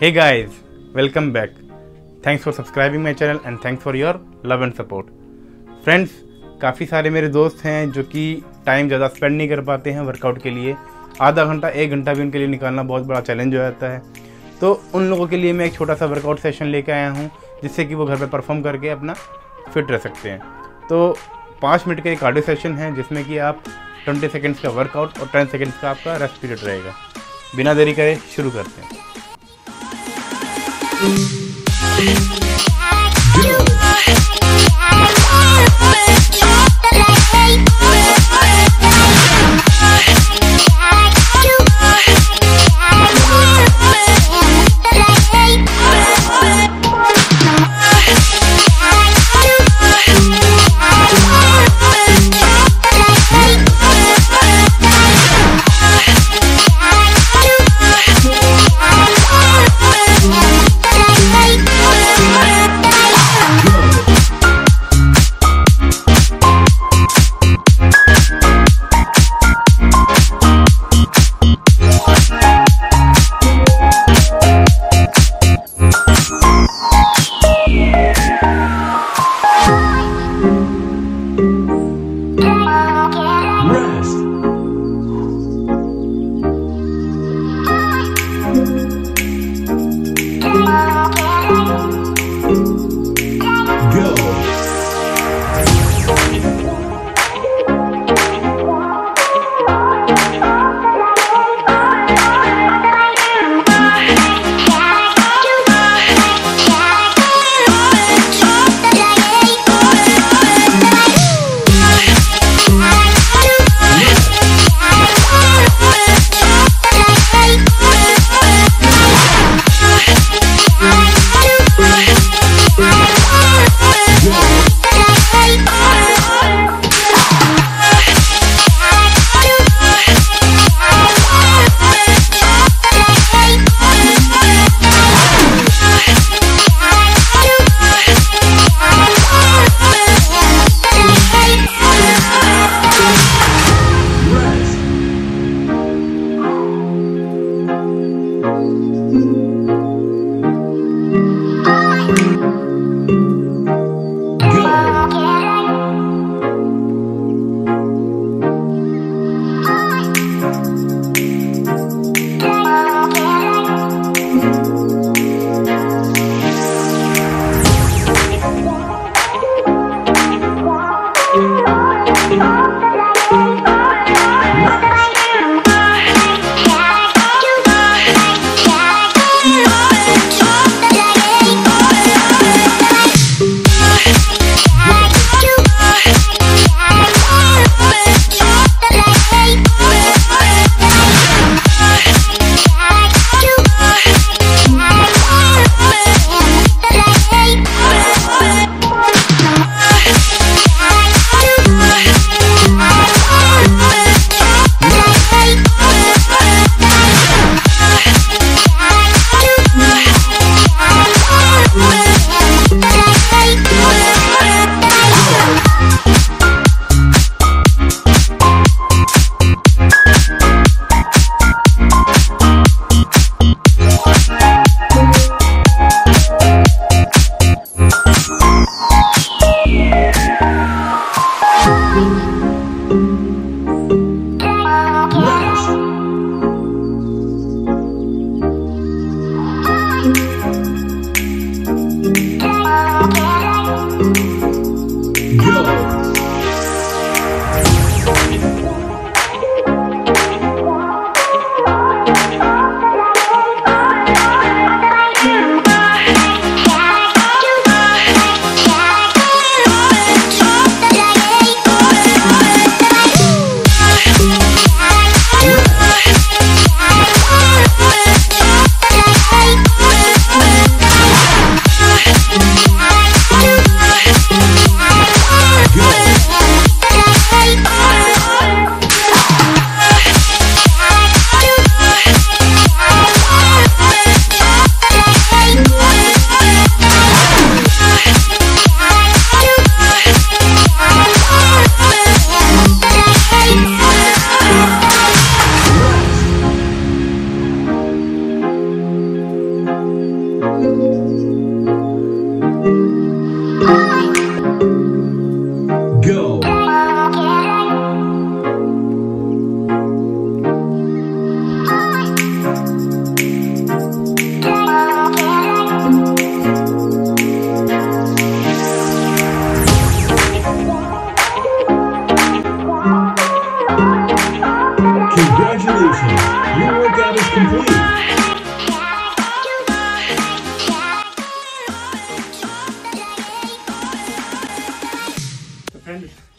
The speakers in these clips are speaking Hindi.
Hey guys, welcome back. Thanks for subscribing my channel and thanks for your love and support. Friends काफ़ी सारे मेरे दोस्त हैं जो कि टाइम ज़्यादा स्पेंड नहीं कर पाते हैं वर्कआउट के लिए। आधा घंटा एक घंटा भी उनके लिए निकालना बहुत बड़ा चैलेंज हो जाता है। तो उन लोगों के लिए मैं एक छोटा सा वर्कआउट सेशन लेके आया हूँ जिससे कि वो घर पे परफॉर्म करके अपना फिट रह सकते हैं। तो पाँच मिनट का एक कार्डियो सेशन है जिसमें कि आप ट्वेंटी सेकेंड्स का वर्कआउट और टेन सेकेंड्स का आपका रेस्ट पीरियड रहेगा। बिना देरी करे शुरू करते हैं। Thank you.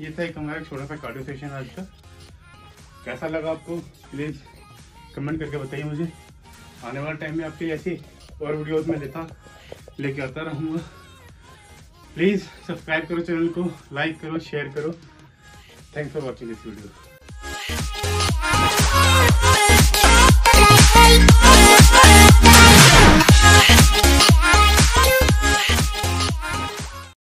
था एक हमारा छोटा सा कार्डियो सेशन आज का। कैसा लगा आपको? प्लीज़ कमेंट करके बताइए मुझे। आने वाले टाइम में आपके ऐसी और वीडियोस में लेता, लेके आता रहूँगा। प्लीज़ सब्सक्राइब करो चैनल को लाइक करो शेयर करो। Thanks for watching this video